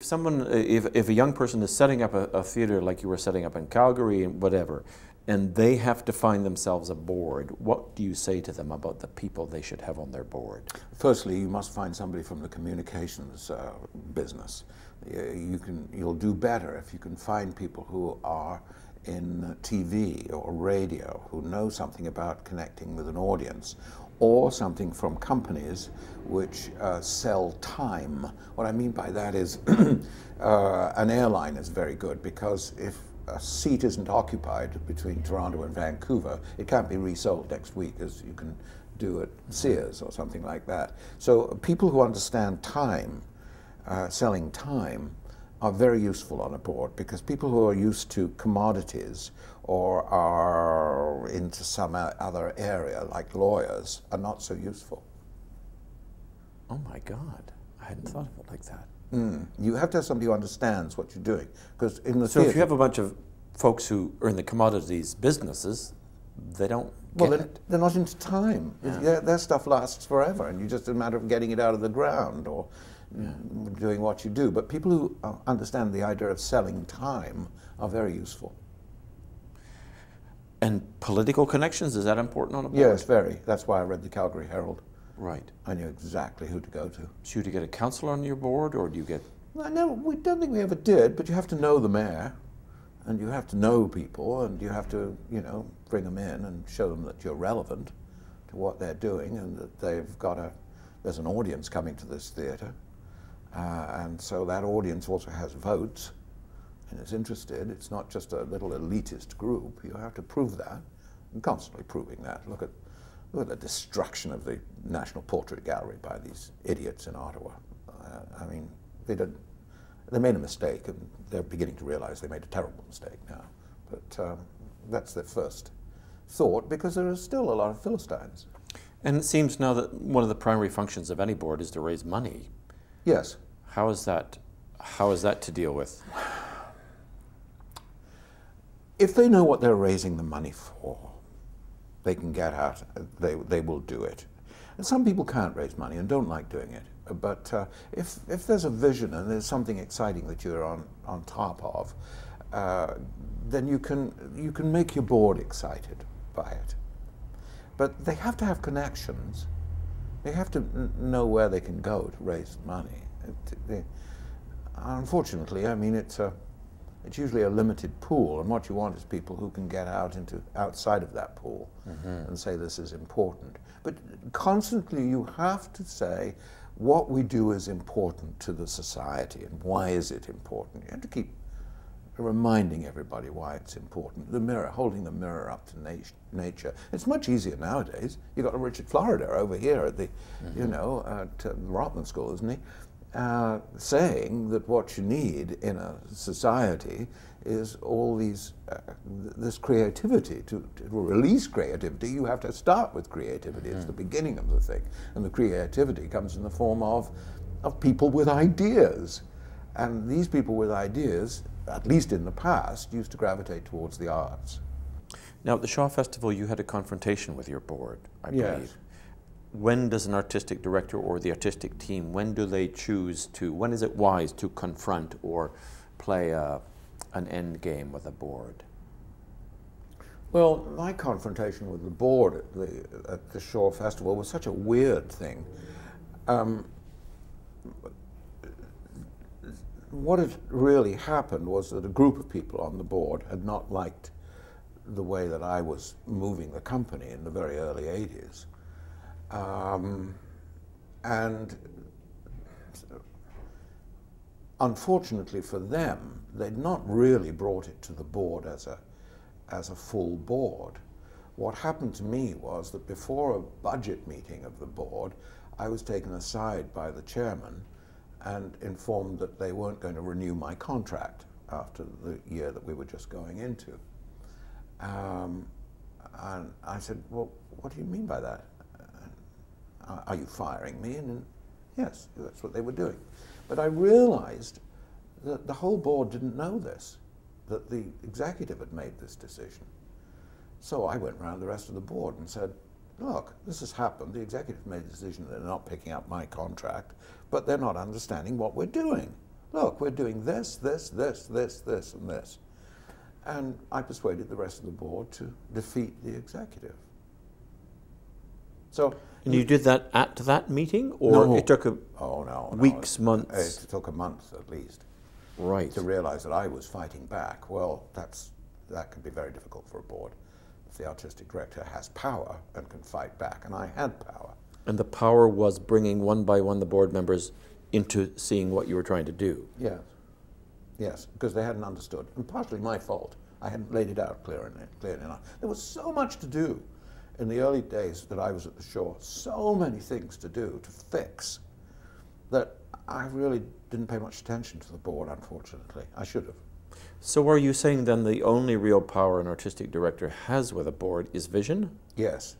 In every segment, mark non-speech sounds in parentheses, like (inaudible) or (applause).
If someone, if, if a young person is setting up a, a theater like you were setting up in Calgary and whatever, and they have to find themselves a board, what do you say to them about the people they should have on their board? Firstly, you must find somebody from the communications uh, business. You can, you'll do better if you can find people who are in TV or radio who know something about connecting with an audience or something from companies which uh, sell time. What I mean by that is (clears throat) uh, an airline is very good because if a seat isn't occupied between Toronto and Vancouver, it can't be resold next week as you can do at Sears or something like that. So people who understand time, uh, selling time, are very useful on a board because people who are used to commodities or are into some other area, like lawyers, are not so useful. Oh my God, I hadn't thought of it like that. Mm. You have to have somebody who understands what you're doing. Because in the so, if you have a bunch of folks who are in the commodities businesses, they don't. Well, they're, they're, not into time. Yeah. Their stuff lasts forever, and you just a matter of getting it out of the ground or. Doing what you do. But people who uh, understand the idea of selling time are very useful. And political connections, is that important on a board? Yes, very. That's why I read the Calgary Herald. Right. I knew exactly who to go to. So you to get a councillor on your board, or do you get... No, we don't think we ever did, but you have to know the mayor, and you have to know people, and you have to, you know, bring them in and show them that you're relevant to what they're doing, and that they've got a... There's an audience coming to this theatre, uh, and so that audience also has votes and is interested. It's not just a little elitist group. You have to prove that, and constantly proving that. Look at, look at the destruction of the National Portrait Gallery by these idiots in Ottawa. Uh, I mean, they did, they made a mistake, and they're beginning to realize they made a terrible mistake now. But um, that's their first thought, because there are still a lot of Philistines. And it seems now that one of the primary functions of any board is to raise money. Yes. How is that? How is that to deal with? if they know what they're raising the money for, they can get out, they, they will do it. And some people can't raise money and don't like doing it. But uh, if, if there's a vision and there's something exciting that you're on, on top of, uh, then you can, you can make your board excited by it. But they have to have connections. They have to know where they can go to raise money. It, they, unfortunately, I mean, it's a, it's usually a limited pool, and what you want is people who can get out into outside of that pool mm -hmm. and say this is important. But constantly, you have to say what we do is important to the society, and why is it important? You have to keep reminding everybody why it's important. The mirror, holding the mirror up to nat nature. It's much easier nowadays. You've got Richard Florida over here at the, mm -hmm. you know, at uh, Rotman School, isn't he? uh, saying that what you need in a society is all these, uh, this creativity. To, to, release creativity, you have to start with creativity. Mm. It's the beginning of the thing. And the creativity comes in the form of, of people with ideas. And these people with ideas, at least in the past, used to gravitate towards the arts. Now, at the Shaw Festival, you had a confrontation with your board, I yes. believe when does an artistic director or the artistic team, when do they choose to, when is it wise to confront or play a, an end game with a board? Well, my confrontation with the board at the, at the Shaw Festival was such a weird thing. Um, what had really happened was that a group of people on the board had not liked the way that I was moving the company in the very early 80s. Um, and unfortunately for them, they'd not really brought it to the board as a, as a full board. What happened to me was that before a budget meeting of the board, I was taken aside by the chairman and informed that they weren't going to renew my contract after the year that we were just going into. Um, and I said, well, what do you mean by that? are you firing me? And yes, that's what they were doing. But I realized that the whole board didn't know this, that the executive had made this decision. So I went around the rest of the board and said, look, this has happened. The executive made the decision that they're not picking up my contract, but they're not understanding what we're doing. look, we're doing this, this, this, this, this, and this. And I persuaded the rest of the board to defeat the executive. So, And you did that at that meeting, or No. it took a oh no, no, weeks, it- months? It took a month at least right? to realize that I was fighting back. Well, that's that can be very difficult for a board. The artistic director has power and can fight back, and I had power. And the power was bringing one by one the board members into seeing what you were trying to do. Yes. Yes, because they hadn't understood. And partially my fault. I hadn't laid it out clear enough. There was so much to do in the early days that I was at the Shaw, so many things to do, to fix, that I really didn't pay much attention to the board, unfortunately. I should have. So are you saying then the only real power an artistic director has with a board is vision? Yes.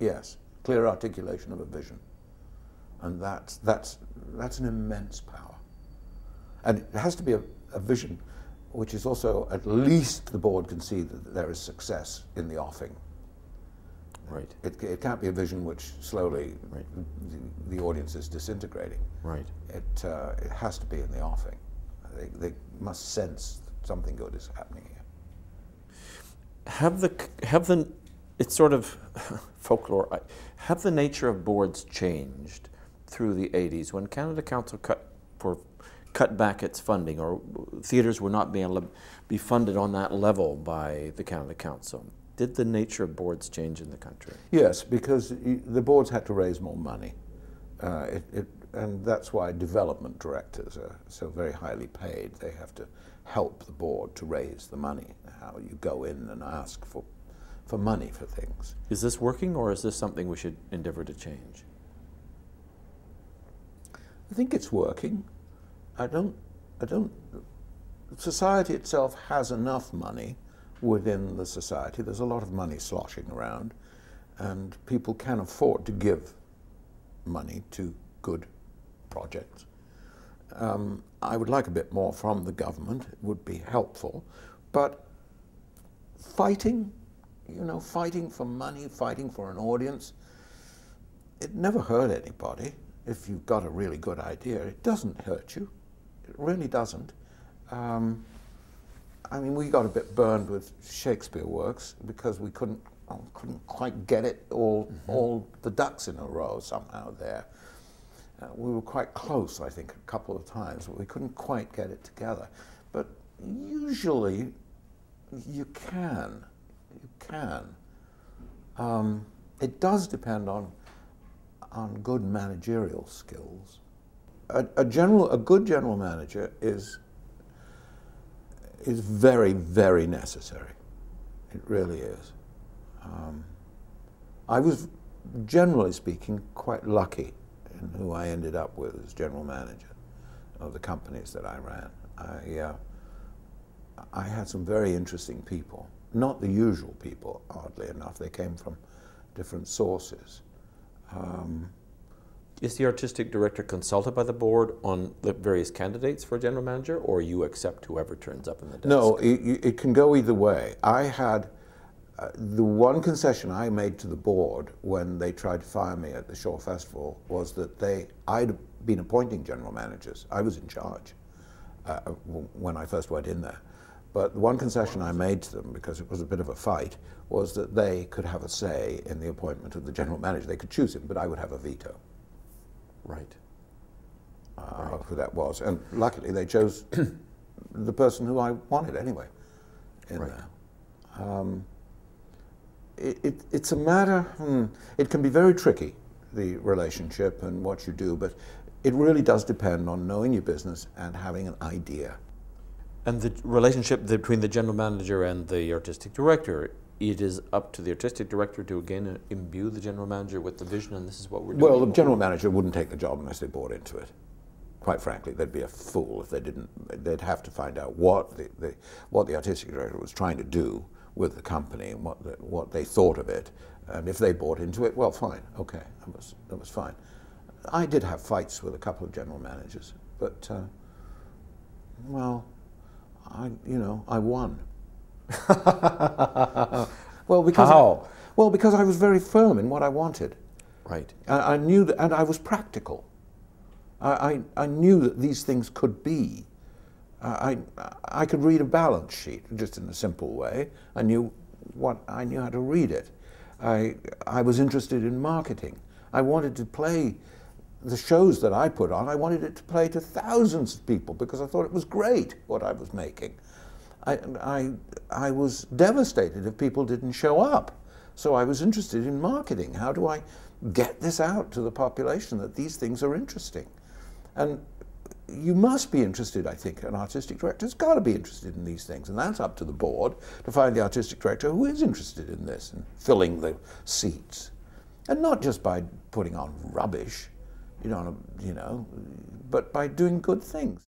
Yes. Clear articulation of a vision. And that's, that's, that's an immense power. And it has to be a, a vision which is also, at least the board can see that there is success in the offing. Right. It, it can't be a vision which slowly Right. the, the audience is disintegrating. Right. It, uh, it has to be in the offing. They, they must sense something good is happening here. Have the have the it's sort of (laughs) folklore. Have the nature of boards changed through the 80s when Canada Council cut for cut back its funding or theaters were not being able to be funded on that level by the Canada Council? Did the nature of boards change in the country? Yes, because the boards had to raise more money. Uh, it, it, and that's why development directors are so very highly paid. They have to help the board to raise the money. How you go in and ask for, for money for things. Is this working or is this something we should endeavor to change? I think it's working. I don't, I don't, society itself has enough money within the society. There's a lot of money sloshing around, and people can afford to give money to good projects. Um, I would like a bit more from the government. It would be helpful. But fighting, you know, fighting for money, fighting for an audience, it never hurt anybody. If you've got a really good idea, it doesn't hurt you. It really doesn't. Um, I mean, we got a bit burned with Shakespeare works because we couldn't couldn't quite get it all all the ducks in a row somehow there. Uh, we were quite close, I think, a couple of times, but we couldn't quite get it together. But usually, you can, you can. Um, it does depend on on good managerial skills. A, a general, a good general manager is is very, very necessary. It really is. Um, I was, generally speaking, quite lucky in who I ended up with as general manager of the companies that I ran. I, uh, I had some very interesting people, not the usual people, oddly enough. They came from different sources. Um, Is the artistic director consulted by the board on the various candidates for general manager, or you accept whoever turns up in the desk? No, it, it can go either way. I had uh, the one concession I made to the board when they tried to fire me at the Shaw Festival was that they I'd been appointing general managers. I was in charge uh, w- when I first went in there. But the one concession I made to them, because it was a bit of a fight, was that they could have a say in the appointment of the general manager. They could choose him, but I would have a veto. Right. uh, who that was. And luckily, they chose (coughs) the person who I wanted anyway in Right. there. Um, it, it, it's a matter, hmm, it can be very tricky, the relationship and what you do, but it really does depend on knowing your business and having an idea. And the relationship between the general manager and the artistic director, it is up to the artistic director to again imbue the general manager with the vision, and this is what we're doing. Well, the general manager wouldn't take the job unless they bought into it. Quite frankly, they'd be a fool if they didn't. They'd have to find out what the, the what the artistic director was trying to do with the company and what the, what they thought of it. And if they bought into it, well, fine, okay, that was that was fine. I did have fights with a couple of general managers, but uh, well, I you know I won. (laughs) well, because I- well, because I was very firm in what I wanted. right. I, I knew that, and I was practical. I, I, I knew that these things could be. I, I could read a balance sheet just in a simple way. I knew what I knew how to read it. I, I was interested in marketing. I wanted to play the shows that I put on. I wanted it to play to thousands of people because I thought it was great what I was making. I, I, I was devastated if people didn't show up. So I was interested in marketing. How do I get this out to the population that these things are interesting? And you must be interested, I think, an artistic director's got to be interested in these things. And that's up to the board to find the artistic director who is interested in this and filling the seats. And not just by putting on rubbish, you know, you know, but by doing good things.